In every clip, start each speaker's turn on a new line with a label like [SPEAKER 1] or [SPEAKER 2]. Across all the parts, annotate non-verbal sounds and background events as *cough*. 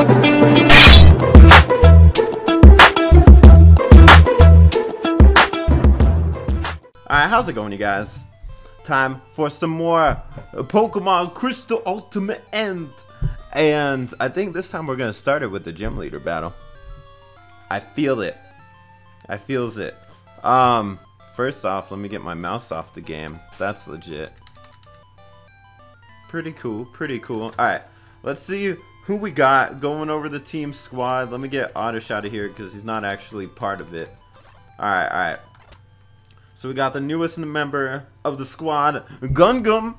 [SPEAKER 1] Alright, how's it going, you guys? Time for some more Pokemon Crystal Ultimate End. And I think this time we're to start it with the gym leader battle. I feel it. I feels it. Um, first off, let me get my mouse off the game. That's legit. Pretty cool, pretty cool. Alright, let's see who we got going over the team squad. Let me get Oddish out of here because he's not actually part of it. Alright, alright. So we got the newest member of the squad, Gungum.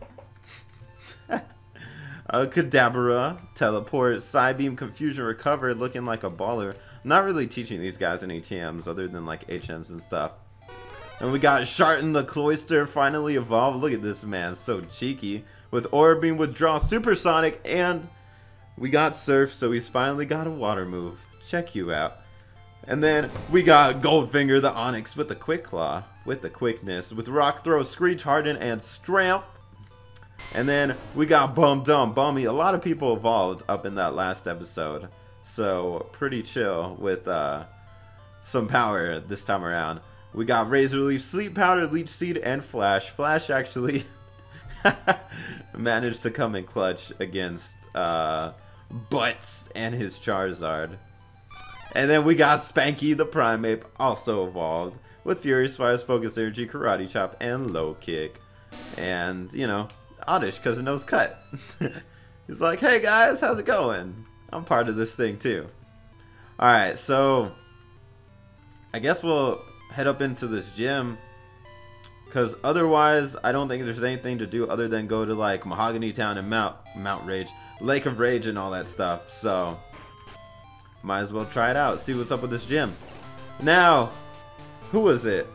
[SPEAKER 1] *laughs* uh, Kadabra, Teleport, Psybeam, Confusion, Recover, looking like a baller. not really teaching these guys any TMs other than like HMs and stuff. And we got Sharton the Cloyster finally evolved. Look at this man, so cheeky. With Aurora Beam, Withdraw, Supersonic, and we got Surf, so he's finally got a water move. Check you out. And then we got Goldfinger the Onix with the Quick Claw, with the quickness, with Rock Throw, Screech Harden, and Stramp. And then we got Bum Dum Bummy. A lot of people evolved up in that last episode. So pretty chill with uh, some power this time around. We got Razor Leaf, Sleep Powder, Leech Seed, and Flash. Flash actually *laughs* managed to come in clutch against uh, Butts and his Charizard. And then we got Spanky the Primeape, also evolved, with Furious Fires, Focus Energy, Karate Chop, and Low Kick. And, you know, Oddish, because it knows cut. *laughs* He's like, hey guys, how's it going? I'm part of this thing too. Alright, so I guess we'll head up into this gym. Because otherwise, I don't think there's anything to do other than go to like Mahogany Town and Mount Mount Rage, Lake of Rage and all that stuff. So might as well try it out, see what's up with this gym. Now, who was it?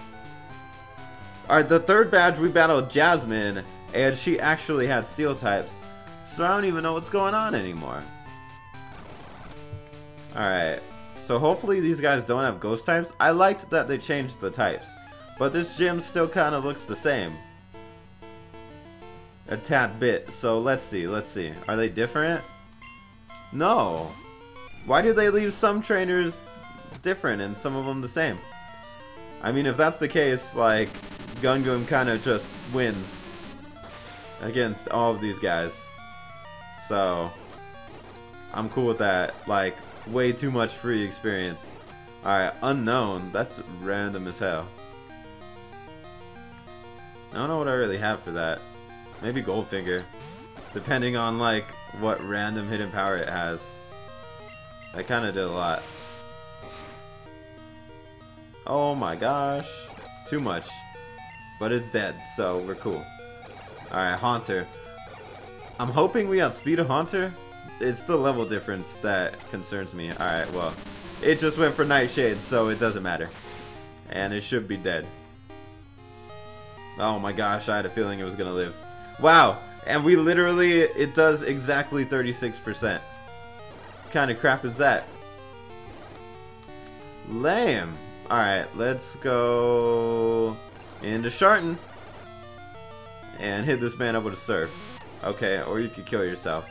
[SPEAKER 1] Alright, the third badge we battled Jasmine, and she actually had steel types. So I don't even know what's going on anymore. Alright, so hopefully these guys don't have ghost types. I liked that they changed the types, but this gym still kind of looks the same. A tad bit, so let's see, let's see. Are they different? No. Why do they leave some trainers different and some of them the same? I mean, if that's the case, like, Gungum kind of just wins against all of these guys. So, I'm cool with that. Like, way too much free experience. Alright, unknown. That's random as hell. I don't know what I really have for that. Maybe Goldfinger. Depending on, like, what random hidden power it has. I kind of did a lot. Oh my gosh. Too much. But it's dead, so we're cool. Alright, Haunter. I'm hoping we outspeed a Haunter. It's the level difference that concerns me. Alright, well. It just went for Nightshade, so it doesn't matter. And it should be dead. Oh my gosh, I had a feeling it was gonna live. Wow, and we literally, it does exactly 36% kind of crap is that? Lame. Alright, let's go into Sharton. And hit this man up with a surf. Okay, or you could kill yourself.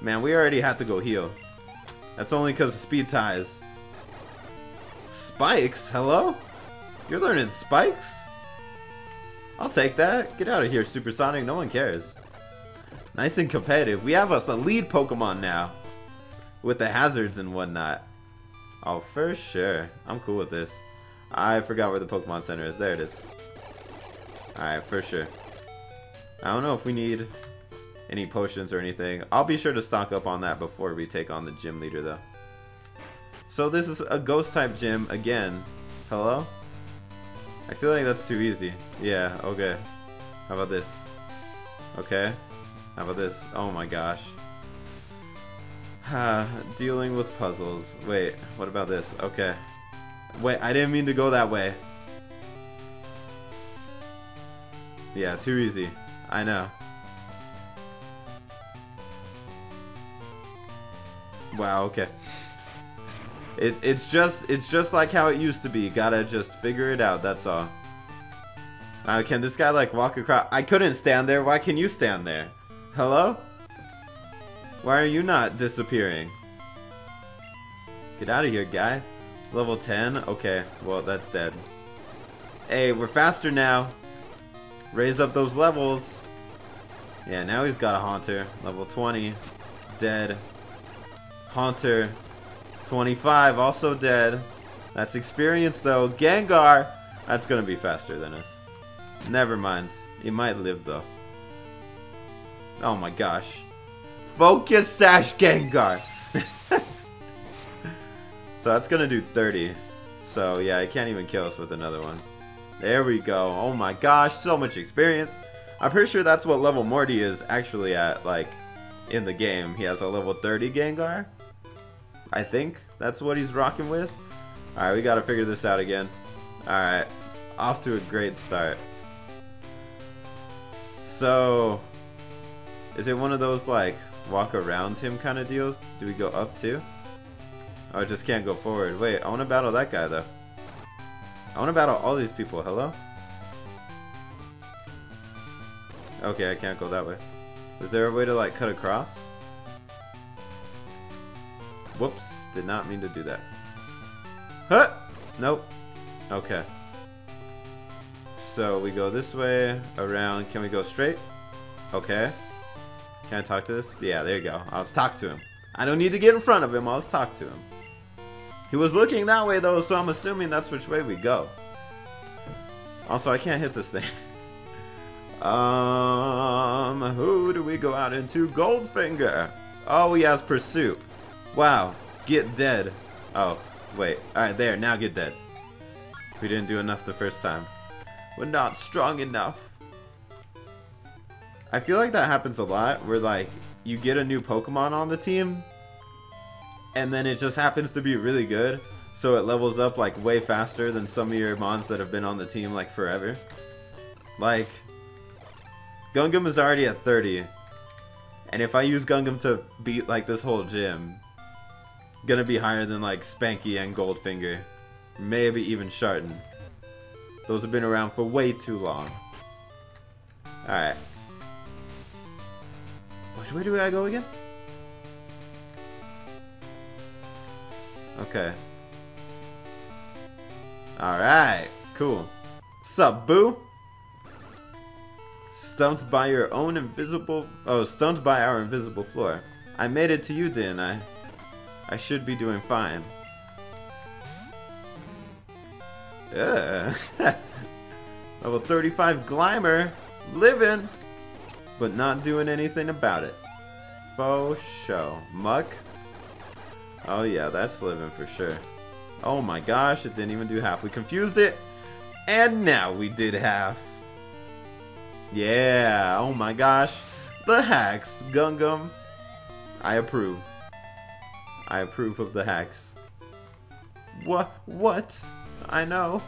[SPEAKER 1] Man, we already had to go heal. That's only because of speed ties. Spikes? Hello? You're learning spikes? I'll take that. Get out of here, Supersonic. No one cares. Nice and competitive. We have us a lead Pokemon now with the hazards and whatnot. Oh, for sure. I'm cool with this. I forgot where the Pokemon Center is. There it is. Alright, for sure. I don't know if we need any potions or anything. I'll be sure to stock up on that before we take on the gym leader, though. So this is a ghost-type gym again. Hello? I feel like that's too easy. Yeah, okay. How about this? Okay. How about this? Oh my gosh. *sighs* Dealing with puzzles. Wait, what about this? Okay. Wait, I didn't mean to go that way. Yeah, too easy. I know. Wow, okay. It, it's just it's just like how it used to be. Gotta just figure it out, that's all. Uh, can this guy like walk across? I couldn't stand there. Why can you stand there? Hello? Why are you not disappearing? Get out of here, guy. Level 10? Okay, well, that's dead. Hey, we're faster now. Raise up those levels. Yeah, now he's got a Haunter. Level 20. Dead. Haunter. 25, also dead. That's experience, though. Gengar! That's gonna be faster than us. Never mind. He might live, though. Oh my gosh. Focus Sash Gengar! *laughs* so that's gonna do 30. So yeah, he can't even kill us with another one. There we go. Oh my gosh, so much experience. I'm pretty sure that's what level Morty is actually at, like, in the game. He has a level 30 Gengar. I think that's what he's rocking with. Alright, we gotta figure this out again. Alright, off to a great start. So, is it one of those, like, walk around him kind of deals? Do we go up too? Oh, I just can't go forward. Wait, I want to battle that guy, though. I want to battle all these people. Hello? Okay, I can't go that way. Is there a way to, like, cut across? Whoops. Did not mean to do that. Huh! Nope. Okay. So, we go this way, around. Can we go straight? Okay. Can I talk to this? Yeah, there you go. I'll just talk to him. I don't need to get in front of him. I'll just talk to him. He was looking that way, though, so I'm assuming that's which way we go. Also, I can't hit this thing. *laughs* um, who do we go out into? Goldfinger. Oh, he has Pursuit. Wow. Get dead. Oh, wait. Alright, there. Now get dead. We didn't do enough the first time. We're not strong enough. I feel like that happens a lot, where like, you get a new Pokemon on the team, and then it just happens to be really good, so it levels up like way faster than some of your mons that have been on the team like forever. Like, Gungam is already at 30, and if I use Gungam to beat like this whole gym, gonna be higher than like Spanky and Goldfinger, maybe even Sharton. Those have been around for way too long. Alright. Which way do I go again? Okay. Alright, cool. Sup, boo? Stumped by your own invisible... Oh, stumped by our invisible floor. I made it to you, didn't I? I should be doing fine. Ugh. *laughs* Level 35 Glimmer. Living but not doing anything about it. Faux show. Muck? Oh yeah, that's living for sure. Oh my gosh, it didn't even do half. We confused it, and now we did half. Yeah, oh my gosh. The hacks, Gungam. I approve. I approve of the hacks. What? What? I know.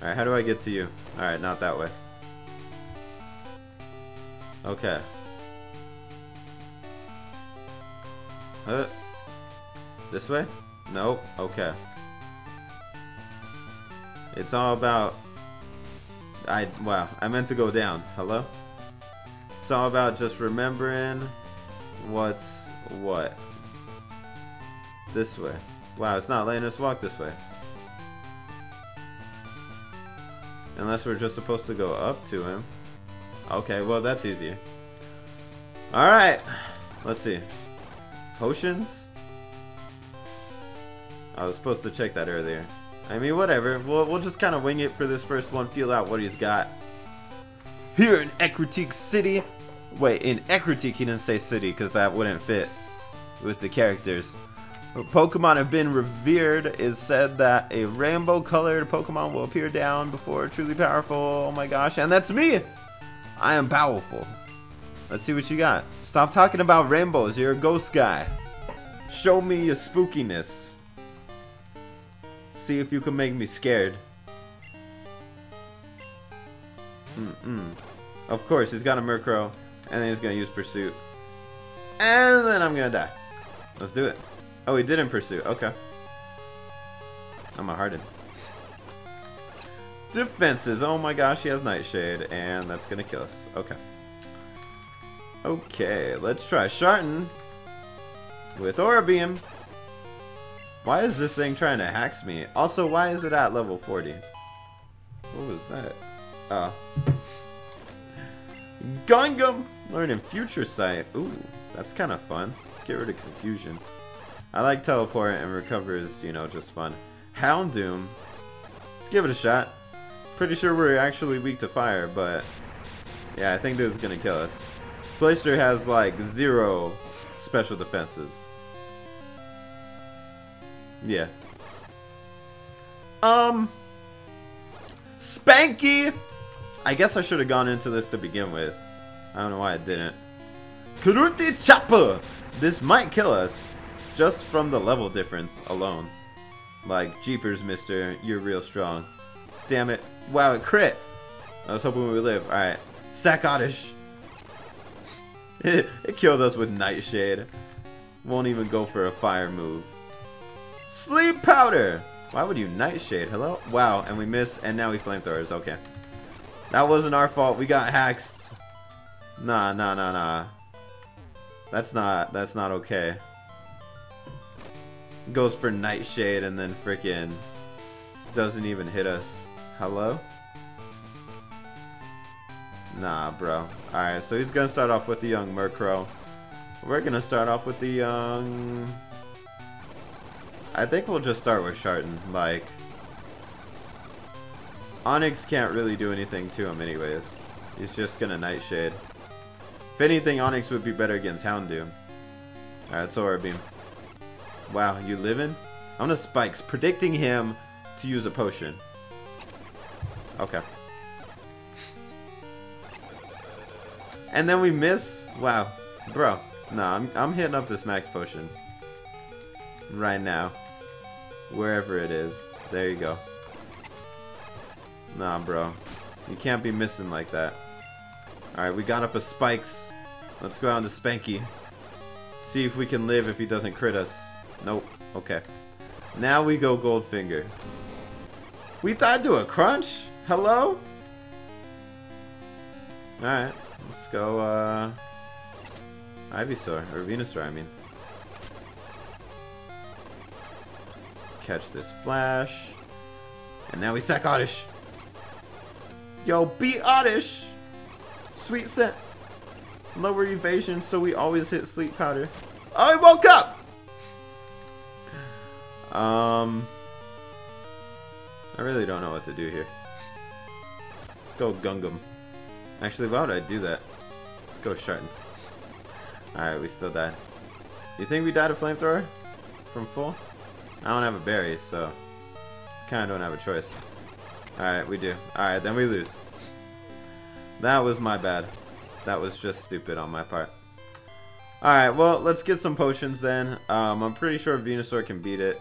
[SPEAKER 1] Alright, how do I get to you? Alright, not that way. Okay. Uh, this way? Nope. Okay. It's all about... I, wow, I meant to go down. Hello? It's all about just remembering what's what. This way. Wow, it's not letting us walk this way. Unless we're just supposed to go up to him. Okay, well that's easier. Alright. Let's see. Potions? I was supposed to check that earlier. I mean, whatever. We'll, we'll just kind of wing it for this first one, feel out what he's got. Here in Ecruteak City. Wait, in Ecruteak he didn't say city because that wouldn't fit with the characters. Pokemon have been revered. It said that a rainbow colored Pokemon will appear down before truly powerful. Oh my gosh, and that's me! I am powerful. Let's see what you got. Stop talking about rainbows. You're a ghost guy. Show me your spookiness. See if you can make me scared. Mm-mm. Of course, he's got a Murkrow, and then he's gonna use Pursuit. And then I'm gonna die. Let's do it. Oh, he didn't Pursuit. Okay. I'm a hardened. Defenses. Oh my gosh, he has Nightshade, and that's gonna kill us. Okay. Okay, let's try Sharton. with Aurora Beam. Why is this thing trying to hacks me? Also, why is it at level 40? What was that? Uh. Gungam! Learning Future Sight. Ooh, that's kind of fun. Let's get rid of confusion. I like teleport and recover is, you know, just fun. Houndoom. Let's give it a shot. Pretty sure we're actually weak to fire, but yeah, I think this is gonna kill us. Cloyster has like zero special defenses. Yeah. Um. Spanky! I guess I should have gone into this to begin with. I don't know why I didn't. Karuti Chopper! This might kill us, just from the level difference alone. Like, Jeepers, mister, you're real strong. Damn it. Wow, it crit! I was hoping we would live. Alright. Sack Oddish! It, *laughs* it killed us with Nightshade. Won't even go for a fire move. Sleep Powder! Why would you Nightshade? Hello? Wow, and we miss, and now we Flamethrowers. Okay. That wasn't our fault. We got hacks. Nah, nah, nah, nah. That's not, that's not okay. Goes for Nightshade and then freaking doesn't even hit us. Hello? Nah, bro. Alright, so he's gonna start off with the young Murkrow. We're gonna start off with the young... I think we'll just start with Sharton. Like, Onix can't really do anything to him anyways. He's just gonna Nightshade. If anything, Onix would be better against Houndoom. Alright, so Aurora Beam. Wow, you living? I'm gonna Spikes, predicting him to use a potion. Okay. And then we miss? Wow. Bro. No, I'm, I'm hitting up this max potion. Right now. Wherever it is. There you go. Nah, bro. You can't be missing like that. Alright, we got up a spikes. Let's go on to Spanky. See if we can live if he doesn't crit us. Nope. Okay. Now we go Goldfinger. We died to do a crunch? Hello? Alright. Let's go, uh... Ivysaur. Or Venusaur, I mean. Catch this flash. And now we sack Oddish. Yo, beat Oddish! Sweet scent. Lower evasion, so we always hit sleep powder. I woke up! Um... I really don't know what to do here. Let's go Gungam. Actually, why would I do that? Let's go Sharton. Alright, we still died. You think we died of Flamethrower? From full? I don't have a berry, so... Kinda don't have a choice. Alright, we do. Alright, then we lose. That was my bad. That was just stupid on my part. Alright, well, let's get some potions then. Um, I'm pretty sure Venusaur can beat it.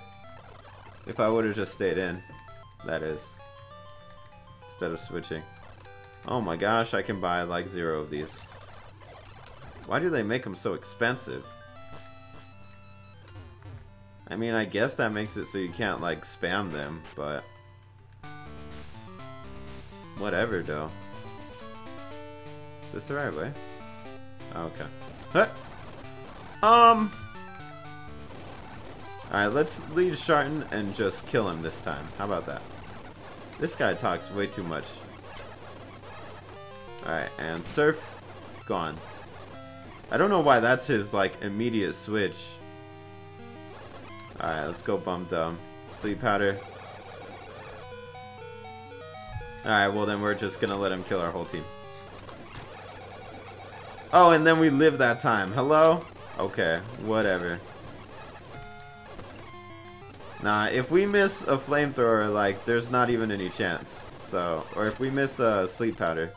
[SPEAKER 1] If I would have just stayed in. That is. Instead of switching. Oh my gosh, I can buy like zero of these. Why do they make them so expensive? I mean, I guess that makes it so you can't like spam them, but... Whatever, though. Is this the right way? Okay. Huh. Um... Alright, let's lead Sharton and just kill him this time. How about that? This guy talks way too much. Alright, and Surf, gone. I don't know why that's his, like, immediate switch. Alright, let's go Bum Dum. Sleep Powder. Alright, well then we're just gonna let him kill our whole team. Oh, and then we live that time. Hello? Okay, whatever. Nah, if we miss a flamethrower, like, there's not even any chance. So, or if we miss a sleep powder,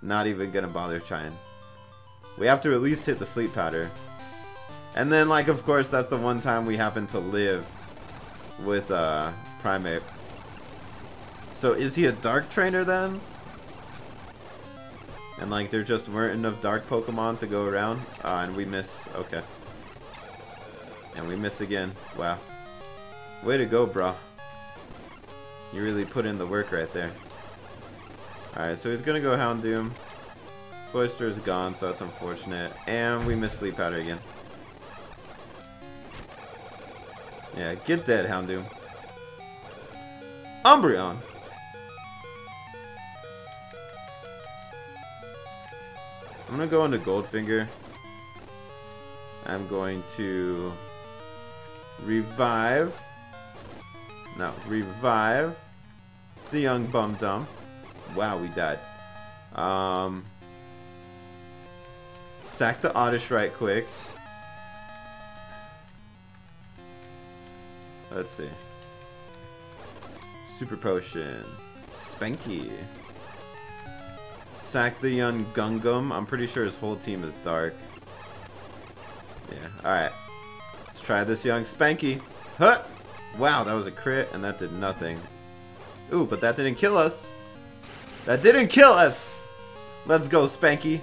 [SPEAKER 1] not even gonna bother trying. We have to at least hit the sleep powder. And then, like, of course, that's the one time we happen to live with uh, Primeape. So is he a Dark Trainer then? And like there just weren't enough Dark Pokemon to go around? Uh, and we miss. Okay. And we miss again. Wow. Way to go, bro. You really put in the work right there. Alright, so he's gonna go Houndoom. Cloyster is gone, so that's unfortunate. And we miss Sleep Powder again. Yeah, get dead, Houndoom. Umbreon. I'm gonna go into Goldfinger. I'm going to revive. No, revive the young bum dum. Wow, we died. Um, sack the Oddish right quick. Let's see. Super Potion. Spanky. Sack the young Gungum. I'm pretty sure his whole team is dark. Yeah, alright. Let's try this young Spanky. Huh! Wow, that was a crit, and that did nothing. Ooh, but that didn't kill us. That didn't kill us! Let's go, Spanky.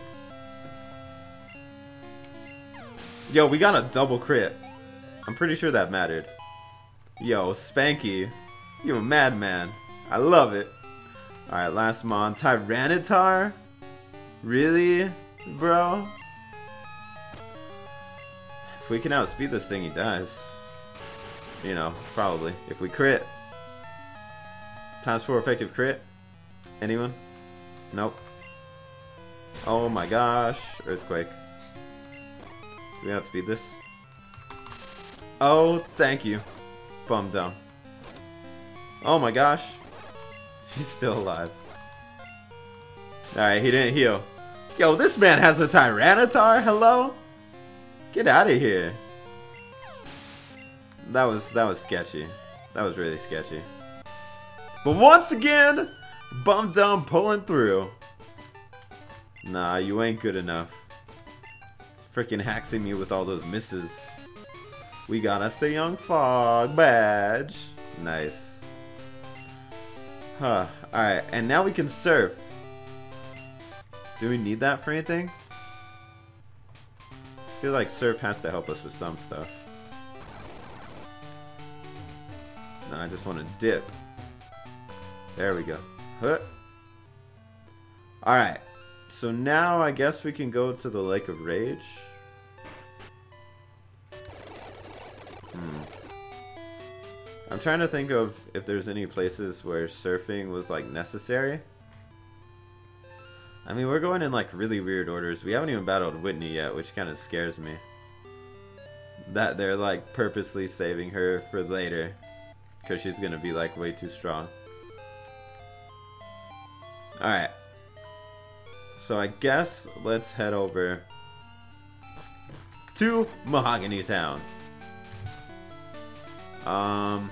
[SPEAKER 1] Yo, we got a double crit. I'm pretty sure that mattered. Yo, Spanky. You a madman. I love it. Alright, last mon. Tyranitar? Really? Bro? If we can outspeed this thing, he dies. You know, probably. If we crit. Times 4 effective crit. Anyone? Nope. Oh my gosh. Earthquake. Do we outspeed this? Oh, thank you. Bum Dum. Oh my gosh. *laughs* He's still alive. Alright, he didn't heal. Yo, this man has a Tyranitar? Hello? Get out of here. That was that was sketchy. That was really sketchy. But once again, Bum Dum pulling through. Nah, you ain't good enough. Freaking hacking me with all those misses. We got us the Young Fog badge. Nice. Huh. Alright, and now we can surf. Do we need that for anything? I feel like surf has to help us with some stuff. No, I just want to dip. There we go. Huh. Alright. So now I guess we can go to the Lake of Rage. Hmm. I'm trying to think of if there's any places where surfing was like necessary. I mean, we're going in like really weird orders. We haven't even battled Whitney yet, which kind of scares me. That they're like purposely saving her for later. Because she's going to be like way too strong. Alright. So I guess let's head over to Mahogany Town. Um,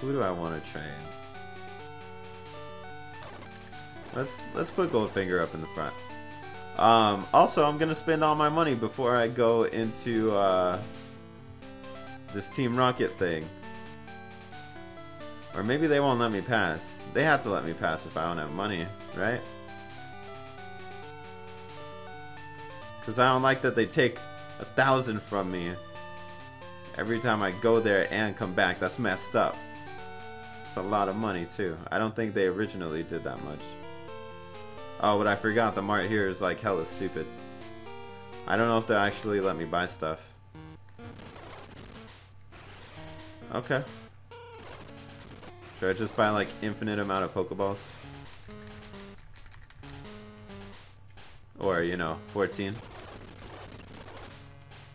[SPEAKER 1] who do I want to train? Let's let's put Goldfinger up in the front. Um, also, I'm gonna spend all my money before I go into uh, this Team Rocket thing. Or maybe they won't let me pass. They have to let me pass if I don't have money, right? Because I don't like that they take a thousand from me every time I go there and come back. That's messed up. It's a lot of money, too. I don't think they originally did that much. Oh, but I forgot the mart here is like hella stupid. I don't know if they'll actually let me buy stuff. Okay. Should I just buy like infinite amount of Pokeballs? Or, you know, 14?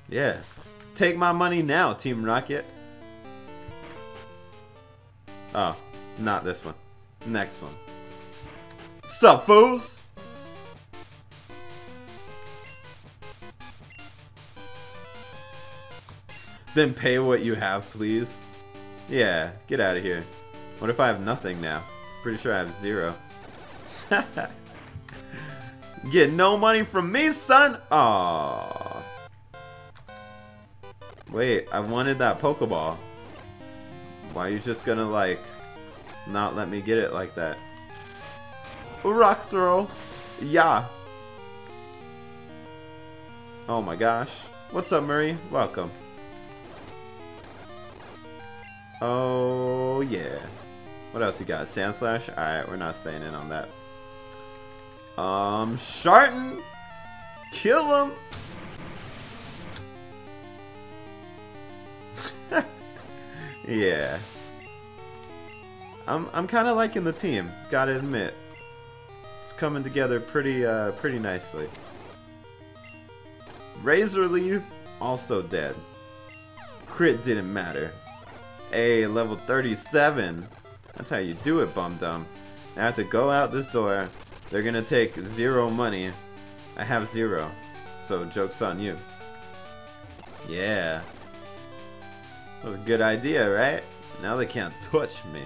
[SPEAKER 1] Yeah. Take my money now, Team Rocket. Oh, not this one. Next one. Sup, fools? Then pay what you have, please. Yeah, get out of here. What if I have nothing now? Pretty sure I have zero. *laughs* Get no money from me, son! Aww. Wait, I wanted that Pokeball. Why are you just gonna, like, not let me get it like that? Rock throw! Yeah! Oh my gosh. What's up, Murray? Welcome. Oh, yeah. What else you got? Sandslash? Alright, we're not staying in on that. Um, Sharton! Kill him! *laughs* Yeah. I'm I'm kind of liking the team. Gotta admit, it's coming together pretty uh pretty nicely. Razor Leaf also dead. Crit didn't matter. Hey, level 37. That's how you do it, Bum Dum. I have to go out this door. They're gonna take zero money. I have zero. So joke's on you. Yeah. That was a good idea, right? Now they can't touch me.